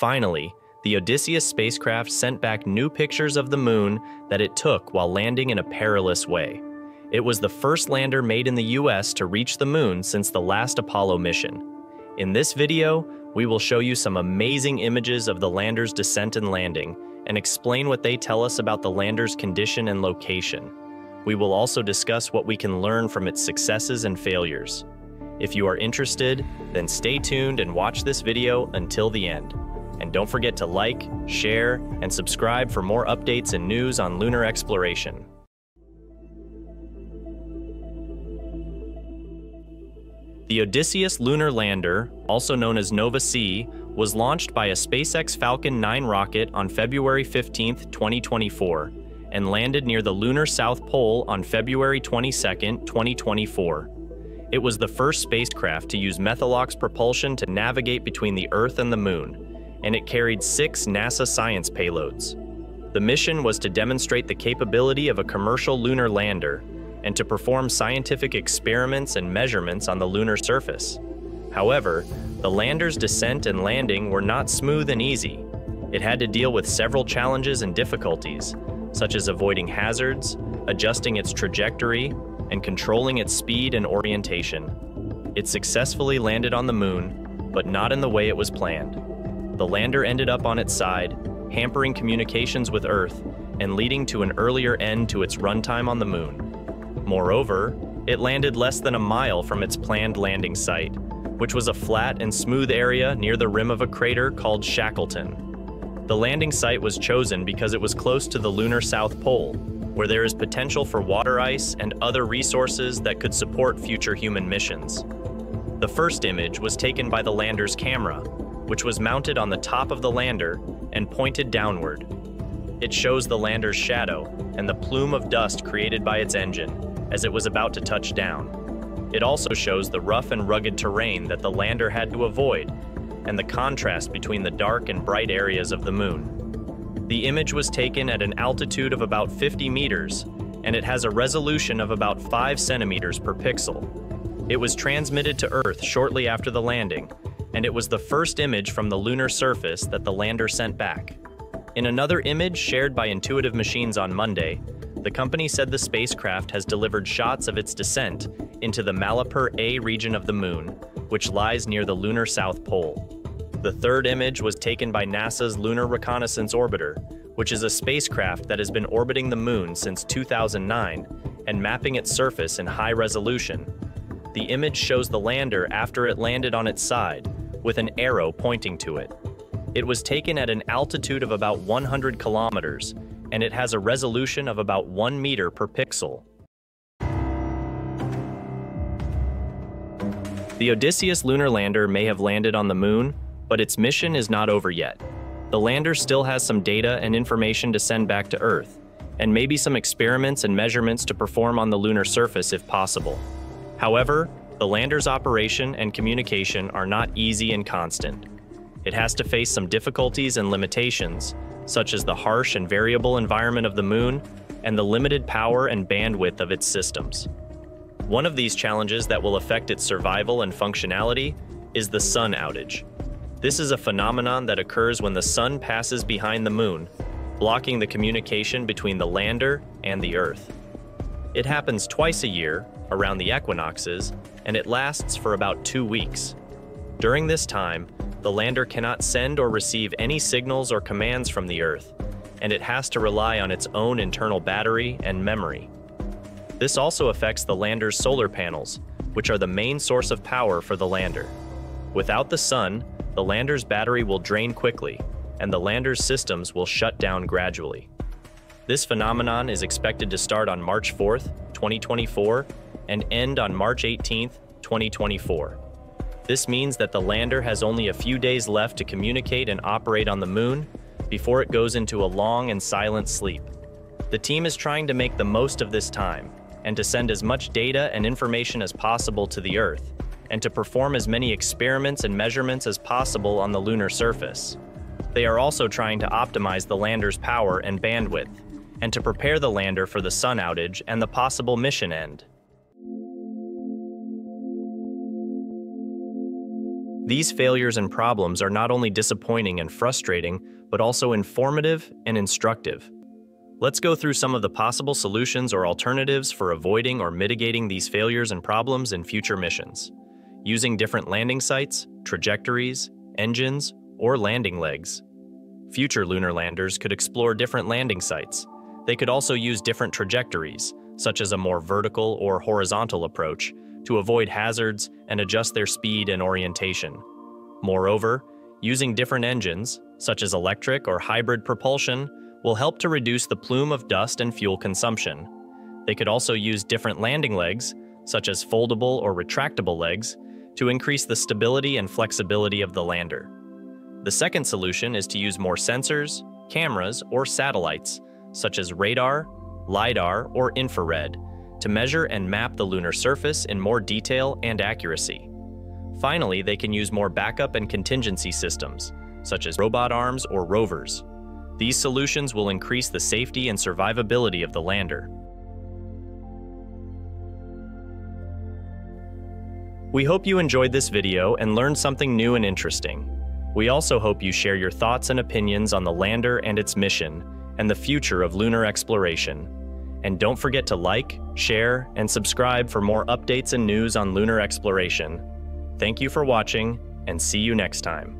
Finally, the Odysseus spacecraft sent back new pictures of the moon that it took while landing in a perilous way. It was the first lander made in the US to reach the moon since the last Apollo mission. In this video, we will show you some amazing images of the lander's descent and landing and explain what they tell us about the lander's condition and location. We will also discuss what we can learn from its successes and failures. If you are interested, then stay tuned and watch this video until the end. And don't forget to like, share, and subscribe for more updates and news on lunar exploration. The Odysseus lunar lander, also known as Nova-C, was launched by a SpaceX Falcon 9 rocket on February 15, 2024, and landed near the lunar South Pole on February 22, 2024. It was the first spacecraft to use Methalox propulsion to navigate between the Earth and the Moon, and it carried six NASA science payloads. The mission was to demonstrate the capability of a commercial lunar lander and to perform scientific experiments and measurements on the lunar surface. However, the lander's descent and landing were not smooth and easy. It had to deal with several challenges and difficulties, such as avoiding hazards, adjusting its trajectory, and controlling its speed and orientation. It successfully landed on the moon, but not in the way it was planned the lander ended up on its side, hampering communications with Earth and leading to an earlier end to its runtime on the Moon. Moreover, it landed less than a mile from its planned landing site, which was a flat and smooth area near the rim of a crater called Shackleton. The landing site was chosen because it was close to the lunar South Pole, where there is potential for water ice and other resources that could support future human missions. The first image was taken by the lander's camera, which was mounted on the top of the lander and pointed downward. It shows the lander's shadow and the plume of dust created by its engine as it was about to touch down. It also shows the rough and rugged terrain that the lander had to avoid and the contrast between the dark and bright areas of the moon. The image was taken at an altitude of about 50 meters, and it has a resolution of about 5 centimeters per pixel. It was transmitted to Earth shortly after the landing, and it was the first image from the lunar surface that the lander sent back. In another image shared by Intuitive Machines on Monday, the company said the spacecraft has delivered shots of its descent into the Malapert A region of the Moon, which lies near the lunar South Pole. The third image was taken by NASA's Lunar Reconnaissance Orbiter, which is a spacecraft that has been orbiting the Moon since 2009 and mapping its surface in high resolution. The image shows the lander after it landed on its side, with an arrow pointing to it. It was taken at an altitude of about 100 kilometers, and it has a resolution of about 1 meter per pixel. The Odysseus lunar lander may have landed on the moon, but its mission is not over yet. The lander still has some data and information to send back to Earth, and maybe some experiments and measurements to perform on the lunar surface if possible. However, the lander's operation and communication are not easy and constant. It has to face some difficulties and limitations, such as the harsh and variable environment of the moon and the limited power and bandwidth of its systems. One of these challenges that will affect its survival and functionality is the sun outage. This is a phenomenon that occurs when the sun passes behind the moon, blocking the communication between the lander and the Earth. It happens twice a year, around the equinoxes, and it lasts for about two weeks. During this time, the lander cannot send or receive any signals or commands from the Earth, and it has to rely on its own internal battery and memory. This also affects the lander's solar panels, which are the main source of power for the lander. Without the sun, the lander's battery will drain quickly, and the lander's systems will shut down gradually. This phenomenon is expected to start on March 4th, 2024, and end on March 18, 2024. This means that the lander has only a few days left to communicate and operate on the moon before it goes into a long and silent sleep. The team is trying to make the most of this time and to send as much data and information as possible to the Earth, and to perform as many experiments and measurements as possible on the lunar surface. They are also trying to optimize the lander's power and bandwidth, and to prepare the lander for the sun outage and the possible mission end. These failures and problems are not only disappointing and frustrating, but also informative and instructive. Let's go through some of the possible solutions or alternatives for avoiding or mitigating these failures and problems in future missions. Using different landing sites, trajectories, engines, or landing legs. Future lunar landers could explore different landing sites. They could also use different trajectories, such as a more vertical or horizontal approach, to avoid hazards and adjust their speed and orientation. Moreover, using different engines, such as electric or hybrid propulsion, will help to reduce the plume of dust and fuel consumption. They could also use different landing legs, such as foldable or retractable legs, to increase the stability and flexibility of the lander. The second solution is to use more sensors, cameras, or satellites, such as radar, LiDAR, or infrared, to measure and map the lunar surface in more detail and accuracy. Finally, they can use more backup and contingency systems, such as robot arms or rovers. These solutions will increase the safety and survivability of the lander. We hope you enjoyed this video and learned something new and interesting. We also hope you share your thoughts and opinions on the lander and its mission, and the future of lunar exploration. And don't forget to like, share, and subscribe for more updates and news on lunar exploration. Thank you for watching, and see you next time.